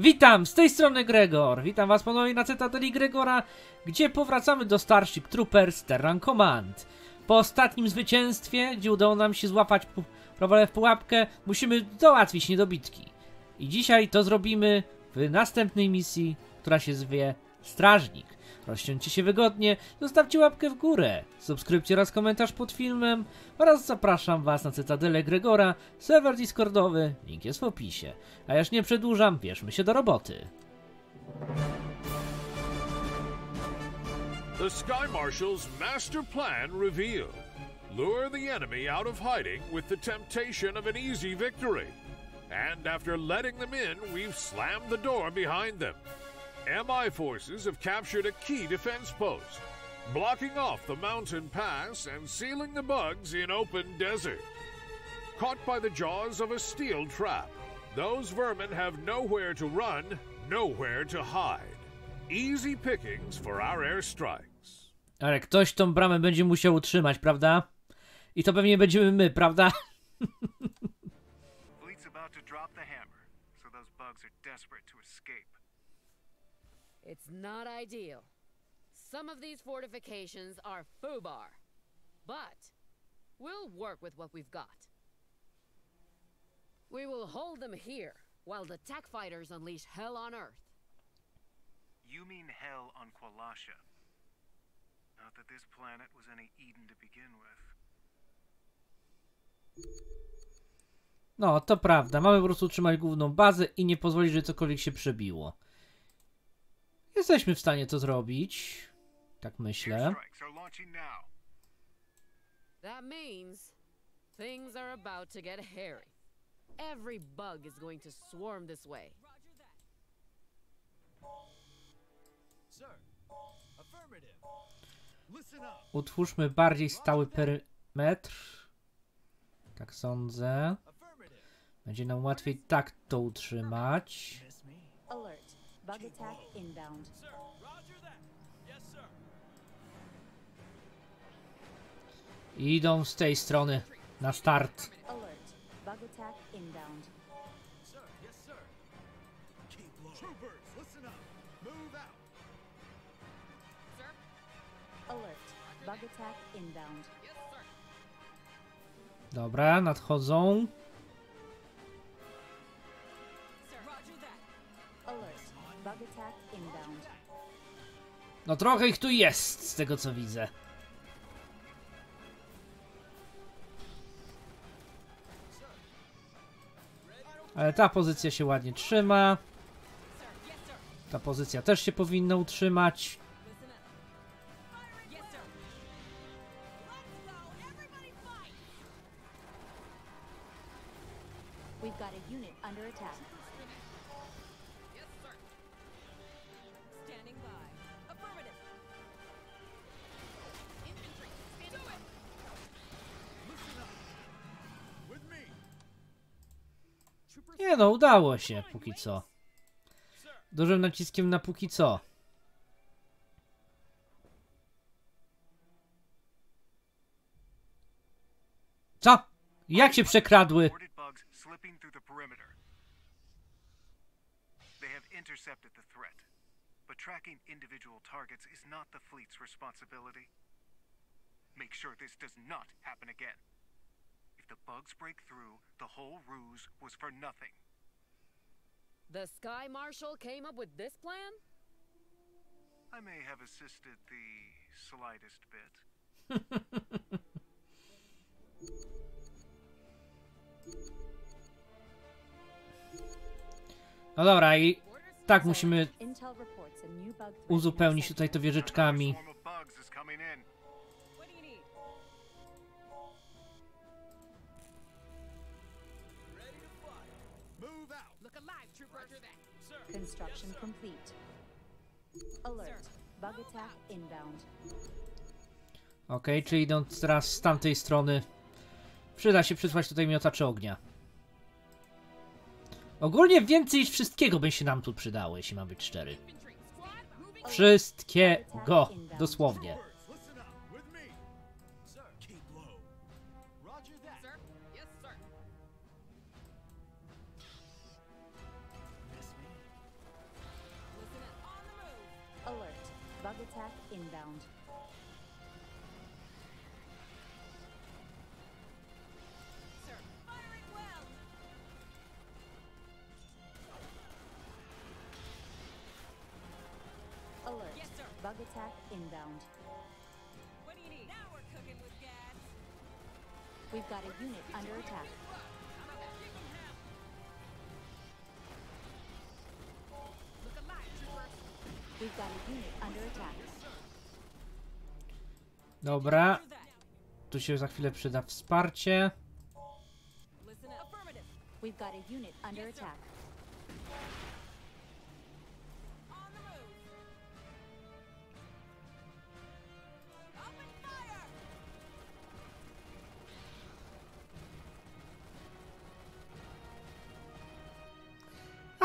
Witam, z tej strony Gregor. Witam was ponownie na Cytadeli Gregora, gdzie powracamy do Starship Troopers Terran Command. Po ostatnim zwycięstwie, gdzie udało nam się złapać Prowalę w pułapkę, musimy załatwić niedobitki. I dzisiaj to zrobimy w następnej misji, która się zwie Strażnik. Rozciągnijcie się wygodnie, zostawcie łapkę w górę, subskrypcję oraz komentarz pod filmem oraz zapraszam was na Cytadelę Gregora, serwer Discordowy, link jest w opisie. A już nie przedłużam, bierzmy się do roboty. The Sky Marshal's master plan revealed. Lure the enemy out of hiding with the temptation of an easy victory. And after letting them in, we've slammed the door behind them. MI forces have captured a key defense post, blocking off the mountain pass and sealing the bugs in open desert. Caught by the jaws of a steel trap, those vermin have nowhere to run, nowhere to hide. Easy pickings for our airstrikes. Ale ktoś tą bramę będzie musiał utrzymać, prawda? I to pewnie będziemy my, prawda? Fleet's about to drop the hammer, so those bugs are desperate to escape. It's not ideal. Some of these fortifications are FUBAR. But we'll work with what we've got. We will hold them here while the tech fighters unleash hell on Earth. You mean hell on Qualasha. Not that this planet was any Eden to begin with. No, to prawda. Mamy po prostu utrzymać główną bazę i nie pozwolić, żeby cokolwiek się przebiło. Jesteśmy w stanie to zrobić. Tak myślę. That means things are about to get hairy. Every bug is going to swarm this way. Sir, affirmative. Listen up. Utwórzmy bardziej stały perymetr. Tak sądzę. Będzie nam łatwiej tak to utrzymać. Alert. Bug attack inbound. Sir, roger that. Yes, sir. Idą z tej strony na start. Alert. Bug attack inbound. Sir, yes, sir. Keep low. Troopers, listen up. Move out. Alert. Bug attack inbound. Dobra, nadchodzą. No trochę ich tu jest, z tego co widzę. Ale ta pozycja się ładnie trzyma. Ta pozycja też się powinna utrzymać. We've got a unit under attack. Standing by. Affirmative. With me. Nie no, udało się póki co. Dużym naciskiem na póki co. Co? Jak się przekradły? Intercepted the threat. But tracking individual targets is not the fleet's responsibility. Make sure this does not happen again. If the bugs break through, the whole ruse was for nothing. The Sky Marshal came up with this plan? I may have assisted the slightest bit. No dobra, i tak musimy Uzupełnić tutaj to wieżyczkami. Construction complete. Alert. Bug attack inbound. Okej, czyli idą teraz z tamtej strony. Przyda się przysłać tutaj miotacze ognia. Ogólnie więcej niż wszystkiego by się nam tu przydało, jeśli mam być szczery. Wszystkiego. Dosłownie. Bug attack inbound. Bug attack inbound. What do you need? Now we're cooking with gas. We've got a unit under attack. Look alive, troopers. We've got a unit under attack. Dobra, tu się za chwilę przyda wsparcie. We've got a unit under attack.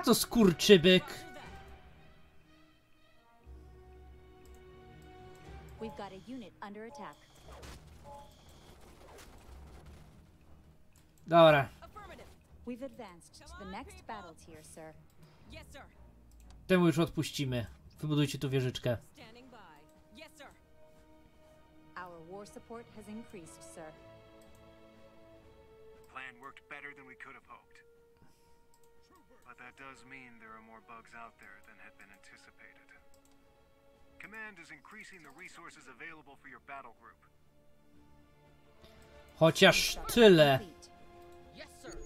A co skurczybyk? Roger that. We've got a unit under attack. Dobra. We've advanced to the next battle tier, sir. Yes, sir. temu już odpuścimy. Wybudujcie tu wieżyczkę. Yes, sir. Our war support has increased, sir. The plan worked better than we could have hoped. But that does mean there are more bugs out there than had been anticipated. Command is increasing the resources available for your battle group. Chociaż tyle. complete. Yes, sir.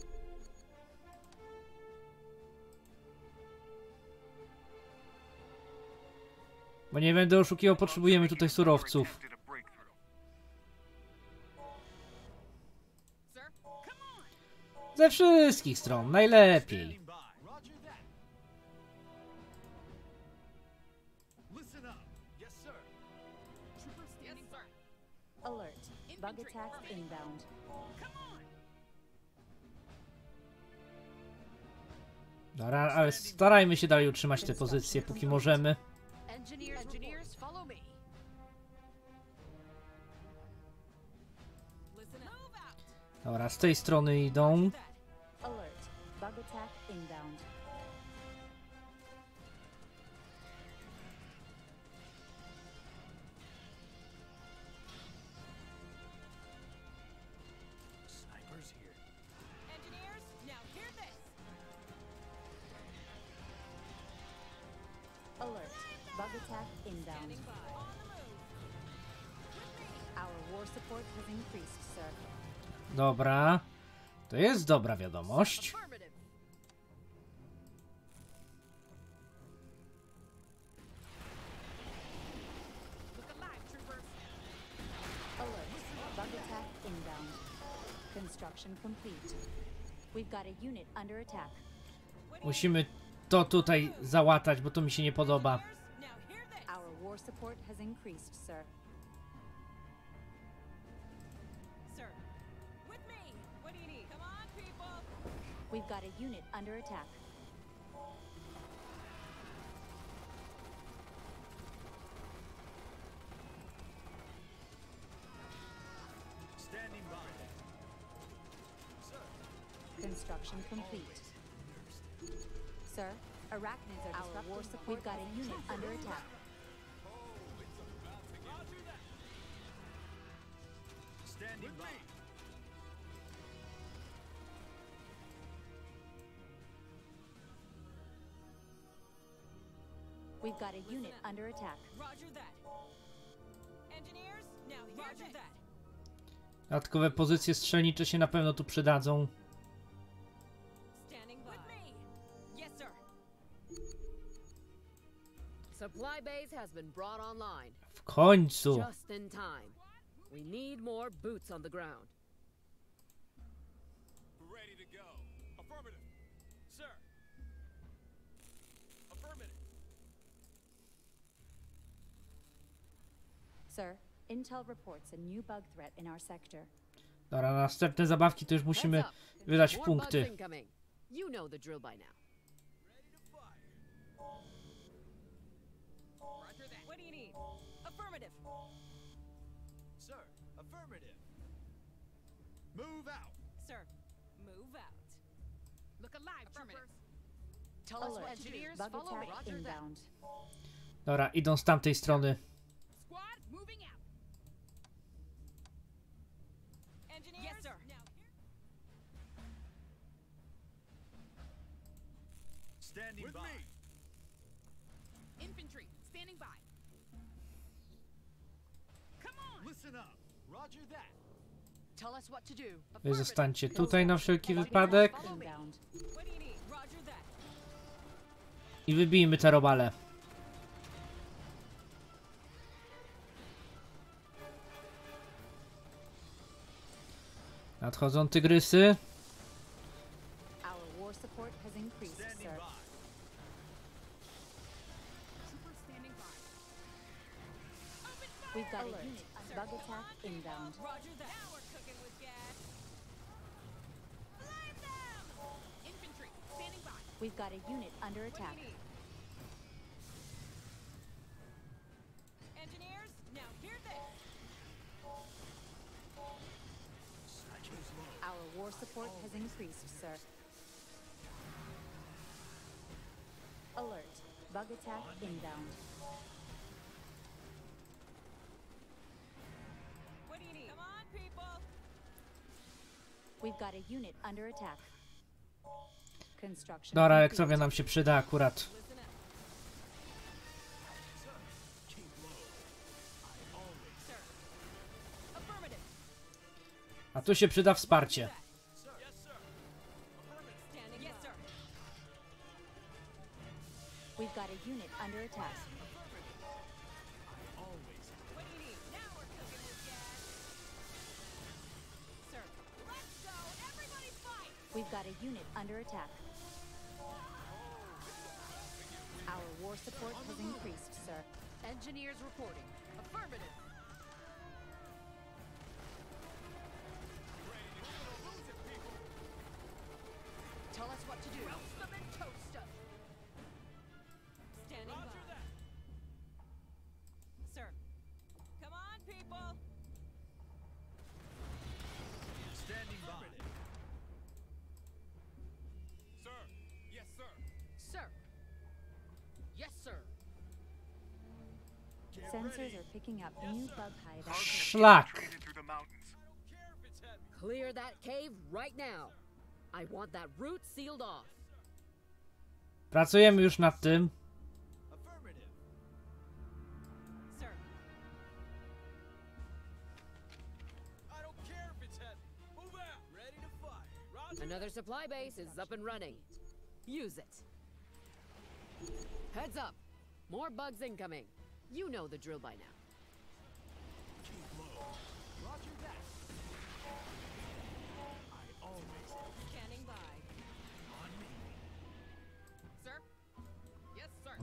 Bo nie będę oszukiwał, potrzebujemy tutaj surowców. Ze wszystkich stron, najlepiej. Bug inbound. Dobra, ale starajmy się dalej utrzymać te pozycje, póki możemy. Dobra, z tej strony idą. Dobra. To jest dobra wiadomość. Musimy to tutaj załatać, bo to mi się nie podoba. Our war support has increased. Sir. We've got a unit under attack. Standing by. Sir. Construction complete. Sir, arachnids are Our war support. We've got a unit under attack. Oh, Roger that. Standing by. We've got a unit under attack. Roger that. Engineers, now Roger that. Dodatkowe pozycje strzelnicze się na pewno tu przydadzą. Standing by. With me. Yes, sir. Supply base has been brought online. W końcu. Just in time. We need more boots on the ground. Sir, Intel reports a new bug threat in our sector. Dobra, następne zabawki to już musimy wydać punkty. You know the drill by now. Ready to fire. Roger that. What do you need? Affirmative. Sir. Affirmative. Move out. Sir, move out. Look alive. Tell Alert. Bug attack inbound. Dobra, idą z tamtej strony. Squad, moving out. Engineers? Yes, sir. Now, Standing by. infantry, standing by. Come on. Listen up. Roger that. Tell us what to do. Wy zostańcie tutaj na wszelki wypadek i wybijmy te robale. Nadchodzą tygrysy. Fire. We've got a unit. Bug attack inbound. Roger that. Now we're cooking with gas. Flame them! Infantry, standing by. We've got a unit under attack. do you need? Engineers, now hear this. Our war support has increased, sir. Alert. Bug attack inbound. Dobra, elektrownia nam się przyda akurat. A tu się przyda wsparcie. We've got a unit under attack. We've got a unit under attack. Our war support has increased, sir. Engineers reporting. Affirmative. Sensors ready. are picking up new bug hive Bugs have Szlak. infiltrated through the mountains. Care if it's heavy. Clear that cave right now. I want that route sealed off. Pracujemy już nad tym. Affirmative. Sir. I don't care if it's heavy. Move out. Ready to fight. Roger. Another supply base is up and running. Use it. Heads up. More bugs incoming. You know the drill by now.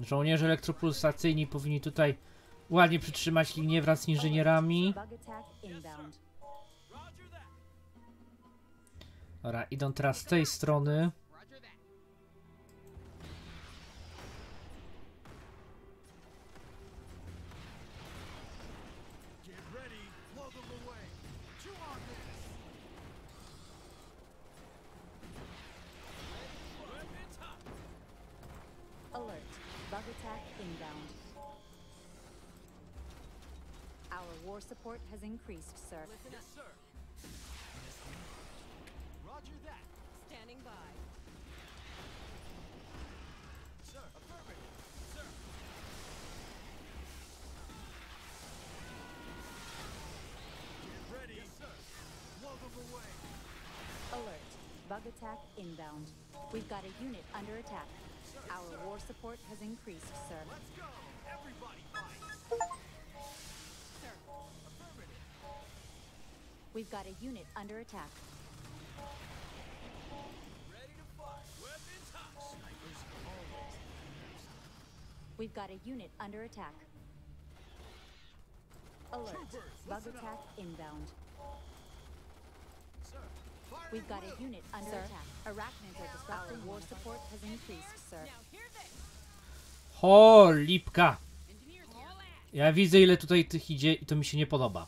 Żołnierze elektropulsacyjni powinni tutaj ładnie przytrzymać linię wraz z inżynierami. Dobra, idą teraz z tej strony. Bug attack inbound. Our war support has increased, sir. Listen Yes, up. sir. Roger that. Standing by. Sir. Affirmative. Sir. Get ready. Yes, sir. Blow them away. Alert. Bug attack inbound. We've got a unit under attack. Our war support has increased, sir. Let's go. Everybody fight. Sir. Affirmative. We've got a unit under attack. Ready to fight. Weapons hot. Snipers always. We've got a unit under attack. Alert. Troopers, Bug listen up. attack inbound. Sir. We've got a unit under attack. Arachnids are disrupting. Our war support has increased, sir. Lipka. Ja widzę ile tutaj tych idzie i to mi się nie podoba.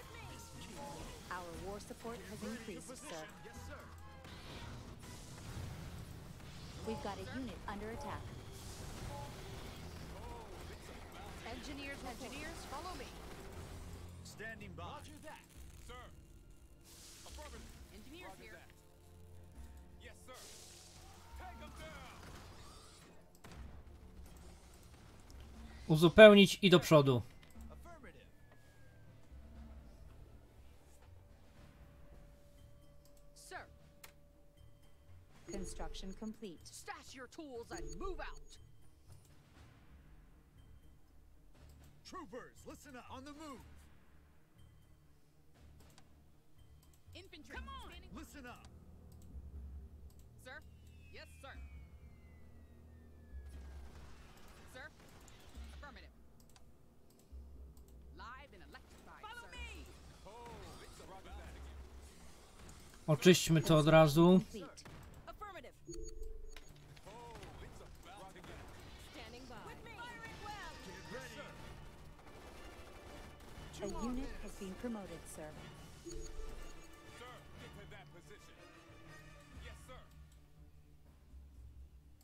Our war support has increased, sir. Yes, sir. We've got a unit under attack. Engineers, engineers, follow me. Standing by. Roger that. Sir. Affirmative. Engineers here. Yes, sir. Take them down. Uzupełnić i do przodu. Construction complete. stash your tools and move out. Troopers, listen up. On the move. Infantry. Come on. Standing Listen up. Sir? Yes, sir. Sir? Affirmative. Live and electrified, Follow sir. me! Oh, it's about that again. Oczyśćmy to od razu. Complete. Promoted, sir. Sir, get to that position. Yes, sir.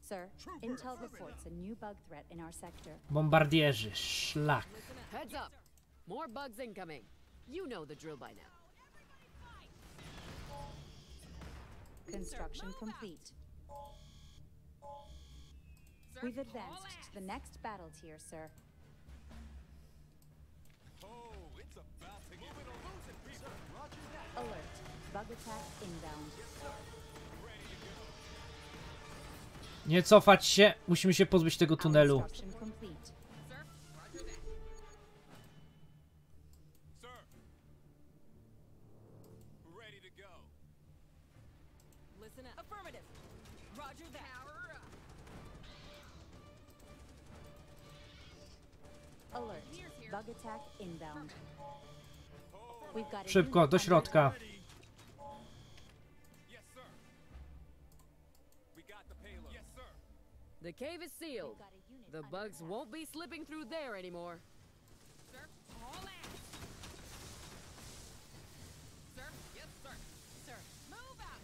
Sir, Trooper, Intel affirmative. reports a new bug threat in our sector. Bombardierzy, szlak. Heads up. More bugs incoming. You know the drill by now. Construction complete. Sir, We've advanced to the next battle tier, sir. Oh, Alert. Bug attack inbound. Nie cofać się, musimy się pozbyć tego tunelu. Szybko, unit do under środka. Ready. Yes, sir. We got the payload. Yes, sir. The cave is sealed. We've got a unit The under bugs attack. won't be slipping through there anymore. Sir, all ass. Sir, yes, sir. Sir, move out!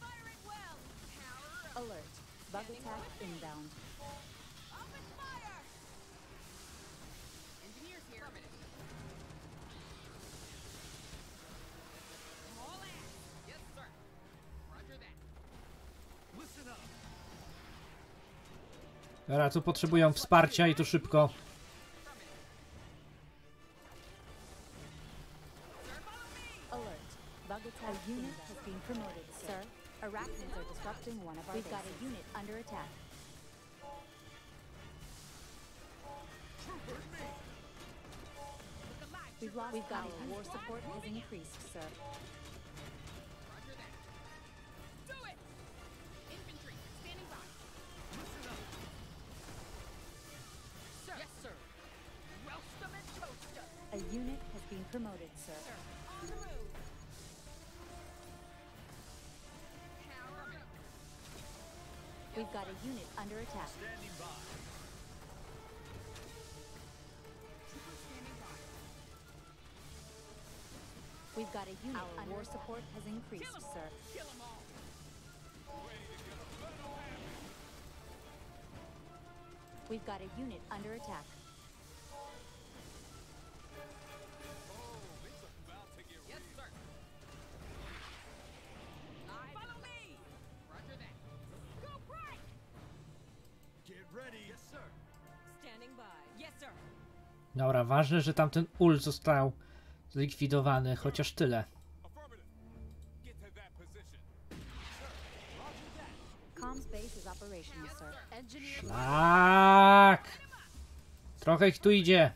Firing well! Power up. Alert. Bug attack inbound. Dobra, tu potrzebują wsparcia i to szybko. Lost We've got our war support has increased, sir. We've got a unit under attack. Standing by. We've got a unit Our war support has increased, sir. Kill them all! We've got a unit under attack. Dobra, ważne, że tamten ul został zlikwidowany, chociaż tyle. Tak. Trochę ich tu idzie.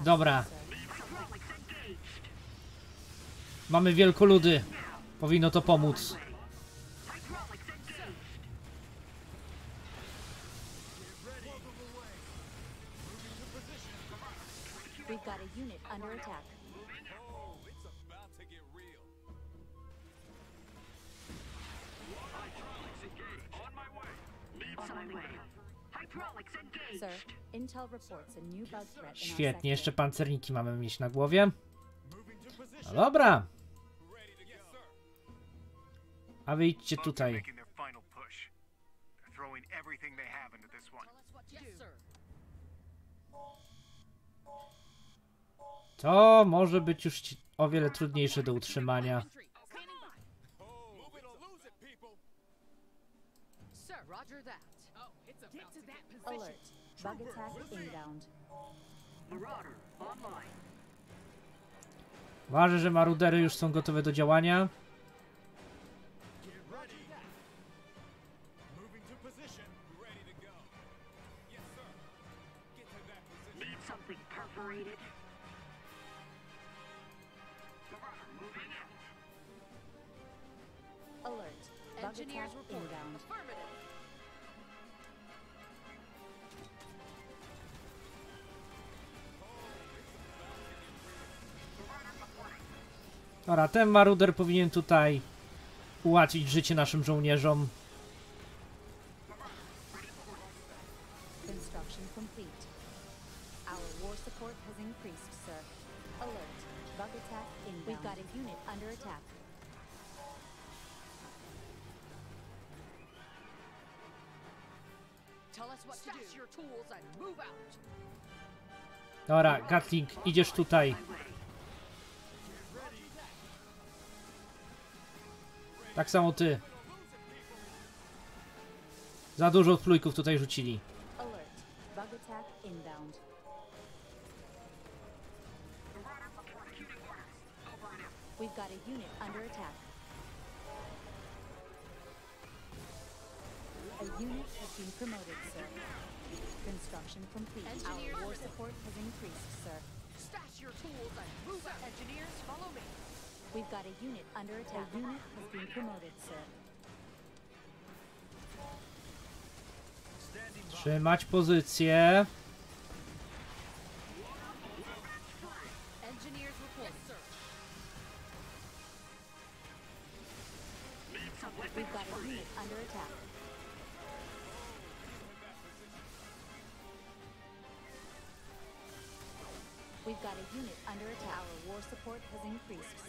Dobra. Mamy wielkoludy. Powinno to pomóc. We've got a unit under attack. Świetnie, jeszcze pancerniki mamy mieć na głowie. No dobra. A wy idźcie Bugs are tutaj. to może być już o wiele trudniejsze do utrzymania. Roger that. Oh, it's about Get to that position. Alert. Bug attack inbound. Ważne, że marudery już są gotowe do działania. Dobra, ten maruder powinien tutaj ułatwić życie naszym żołnierzom. Construction complete. Our war Tak samo ty. Za dużo plujków tutaj rzucili. We've got a unit under attack. A unit has been promoted, sir. Construction complete. Our war support has increased, sir. Stash your tools and move out. Engineers, follow me. We've got a unit under attack. A unit has been promoted, sir. Trzymać pozycję.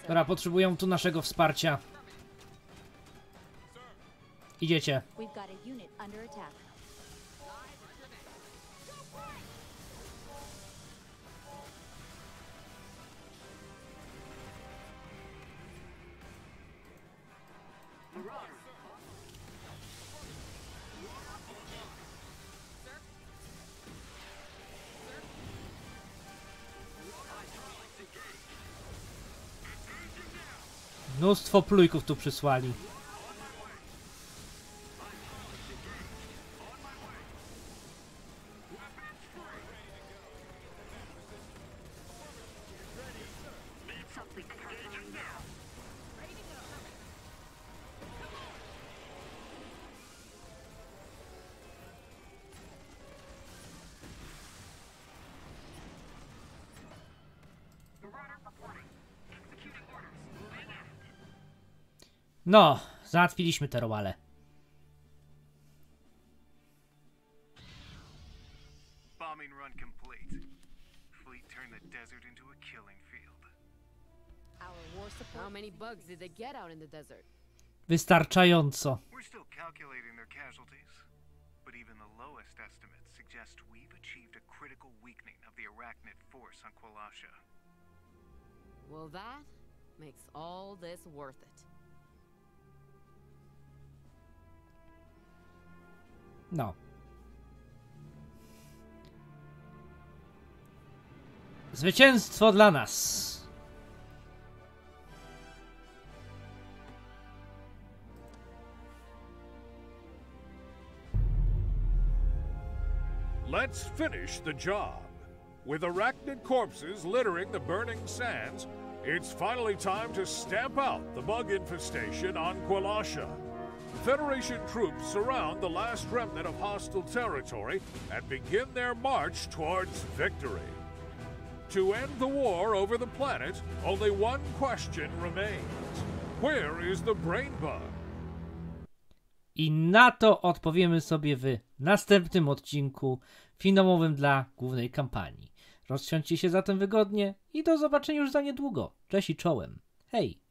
Dobra, potrzebują tu naszego wsparcia. Idziecie. We've Mnóstwo plujków tu przysłali. No, załatwiliśmy te robale. Bombing run complete. Fleet turned the desert into a killing field. Our war support. How many bugs did they get out in the desert? Wystarczająco. We're still calculating their casualties, but even the lowest estimates suggest we've achieved a critical weakening of the arachnid force on Qualasha. Well, that makes all this worth it. No. Zwycięstwo dla nas! Let's finish the job. With arachnid corpses littering the burning sands, it's finally time to stamp out the bug infestation on Qualasha. Federation troops surround the last remnant of hostile territory and begin their march towards victory. To end the war over the planet, only one question remains. Where is the brain bug? I na to odpowiemy sobie w następnym odcinku finałowym dla głównej kampanii. Rozsiądźcie się zatem wygodnie i do zobaczenia już za niedługo. Cześć i czołem. Hej!